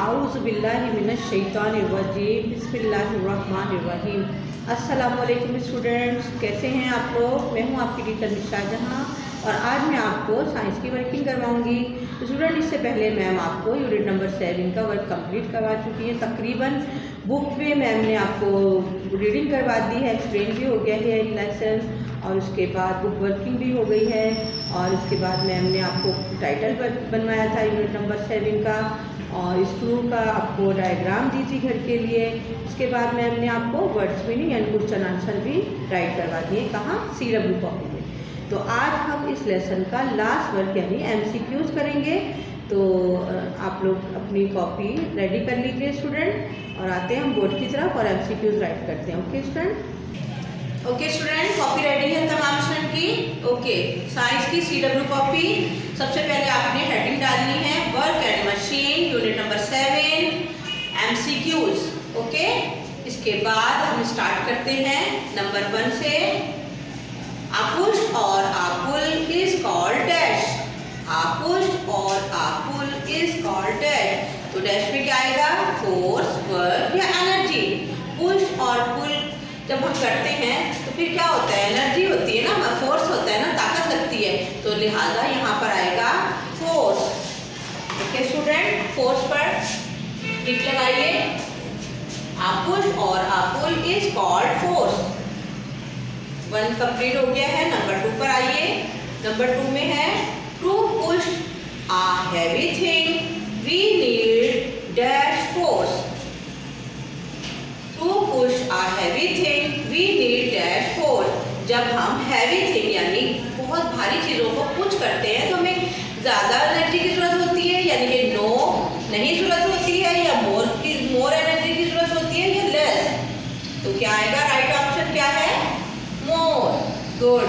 बिस्मिल्लाहिर्रहमानिर्रहीम अस्सलाम स्टूडेंट्स कैसे हैं आप लोग? मैं हूँ आपकी टीचर निशा जहाँ और आज मैं आपको साइंस की वर्किंग करवाऊँगी। तो स्टूडेंट इससे पहले मैम आपको यूनिट नंबर सेवन का वर्क कंप्लीट करवा चुकी है। तकरीबन बुक में मैम ने आपको रीडिंग करवा दी है एक्सप्लेन भी हो गया है लेसन और उसके बाद बुक वर्किंग भी हो गई है। और उसके बाद मैम ने आपको टाइटल बनवाया था यूनिट नंबर सेवन का। और स्क्रू का आपको डायग्राम दी थी घर के लिए। उसके बाद मैम ने आपको words meaning and question answer भी राइट करवा दिए, कहाँ सीरम कॉपी में तो आज हम इस लेसन का लास्ट वर्क यानी एम करेंगे। तो आप लोग अपनी कॉपी रेडी कर लीजिए स्टूडेंट और आते हैं हम बोर्ड की तरफ़ और एम राइट करते हैं। Okay student okay student copy writing है तमाम स्टूडेंट की? ओके साइंस की सी डब्ल्यू कॉपी सबसे पहले आपने हेडिंग डालनी है. Work and machine unit number seven MCQs okay इसके बाद हम स्टार्ट करते हैं नंबर वन से. आकुश और a pull is called dash a push और a pull is called dash तो डैश में क्या आएगा फोर्स वर्क या एनर्जी पुश और पुल जब हम करते हैं तो फिर क्या होता है? एनर्जी होती है ना फोर्स होता है ना, ताकत लगती है। तो लिहाजा यहाँ पर आएगा फोर्स। ओके स्टूडेंट, फोर्स पर टिक लगाइए। आपुल और a pull is called force one complete हो गया है नंबर टू पर आइए। नंबर टू में है to push a heavy thing we need dash force to push a heavy thing we need dash force जब हम हैवी थिंग यानी बहुत भारी चीज़ों को पुश करते हैं तो हमें ज़्यादा एनर्जी की ज़रूरत होती है, यानी कि नो नहीं ज़रूरत होती है, या मोर की मोर एनर्जी की ज़रूरत होती है, या लेस तो क्या आएगा? राइट ऑप्शन क्या है? मोर गुड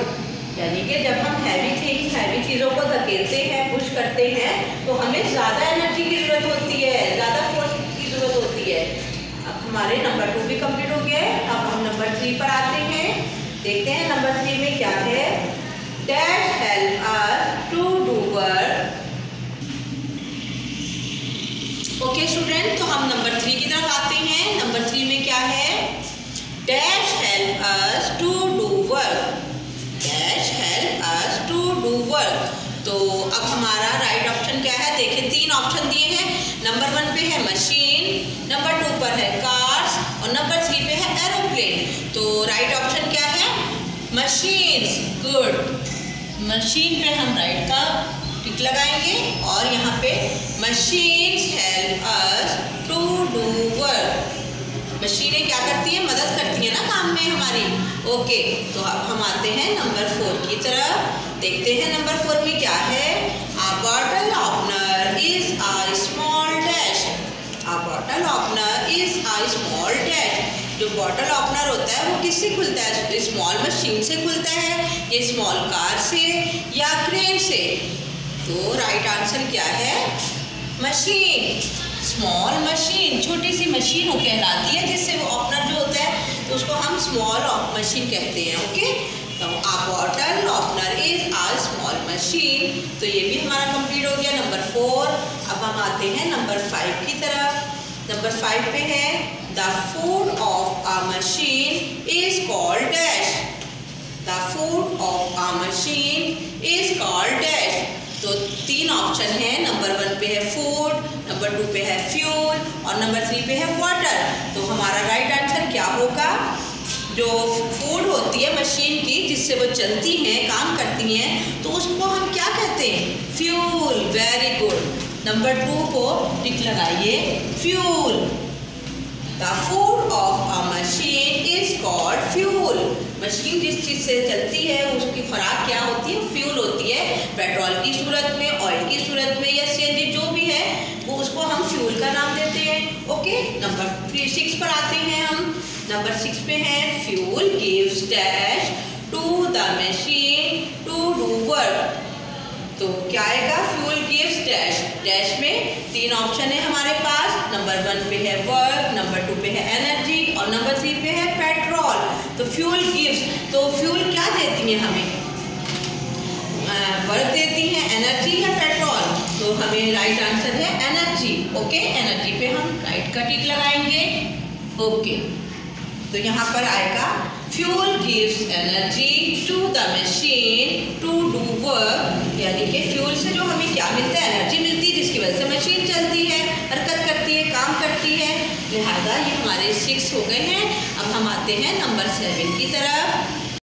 यानी कि जब हम हैवी थिंग्स हैवी चीज़ों को धकेलते हैं पुश करते हैं तो हमें ज़्यादा एनर्जी की ज़रूरत होती है, ज़्यादा फोर्स की ज़रूरत होती है। अब हमारे नंबर टू भी कंप्लीट हो गया है, अब हम नंबर थ्री पर आते हैं। देखते हैं नंबर थ्री में क्या है? Dash help us to do work okay student तो हम नंबर थ्री की तरफ़ आते हैं। नंबर थ्री में क्या है? Dash help us to do work dash help us to do work तो अब हमारा राइट ऑप्शन क्या है? देखिए तीन ऑप्शन दिए हैं। नंबर वन पे है मशीन नंबर टू पर है कार्स और नंबर थ्री पे है एरोप्लेन तो राइट है मशीन गुड मशीन पे हम राइट का टिक लगाएँगे और यहाँ पे machine help us to do work मशीनें क्या करती हैं? मदद करती हैं ना काम में हमारी. ओके तो अब हम आते हैं नंबर फोर की तरफ़. देखते हैं नंबर फोर में क्या है? बॉटल ओपनर होता है, वो किससे खुलता है? स्मॉल मशीन से खुलता है, ये स्मॉल कार से या क्रेन से? तो राइट आंसर क्या है? मशीन स्मॉल मशीन छोटी सी मशीन हो कहलाती है, जिससे वो ओपनर जो होता है तो उसको हम स्मॉल मशीन कहते हैं ओके तो आ bottle opener is a small machine तो ये भी हमारा कंप्लीट हो गया नंबर फोर अब हम आते हैं नंबर फाइव की तरफ़. नंबर फाइव पे है the food of a machine is called dash the food of a machine is called dash तो तीन ऑप्शन है. नंबर वन पे है फ़ूड नंबर टू पे है फ्यूल और नंबर थ्री पे है वाटर तो हमारा राइट आंसर क्या होगा? जो फ़ूड होती है मशीन की, जिससे वो चलती हैं, काम करती हैं तो उसको हम क्या कहते हैं? Fuel very good number two को टिक लगाइए. Fuel the food of a machine is called fuel machine जिस चीज़ से चलती है, उसकी खुराक क्या होती है? फ्यूल होती है. पेट्रोल की सूरत में ऑयल की सूरत में, या सीएनजी जो भी है, वो उसको हम फ्यूल का नाम देते हैं. ओके नंबर थ्री सिक्स पर आते हैं हम. नंबर सिक्स पे है fuel gives dash to the machine to do work तो क्या आएगा? फ्यूल गिव्स डैश डैश में तीन ऑप्शन है हमारे पास. नंबर वन पे है वर्क नंबर टू पे है एनर्जी और नंबर थ्री पे है पेट्रोल तो फ्यूल गिव्स तो फ्यूल क्या देती है हमें? वर्क देती है एनर्जी या पेट्रोल तो हमें राइट आंसर है एनर्जी ओके एनर्जी पे हम राइट का टिक लगाएँगे. ओके तो यहाँ पर आएगा fuel gives energy to the machine to do work यानी कि फ्यूल से जो हमें क्या मिलता है? एनर्जी मिलती है, जिसकी वजह से मशीन चलती है, हरकत करती है, काम करती है। लिहाजा ये हमारे सिक्स हो गए हैं। अब हम आते हैं नंबर सेवन की तरफ़।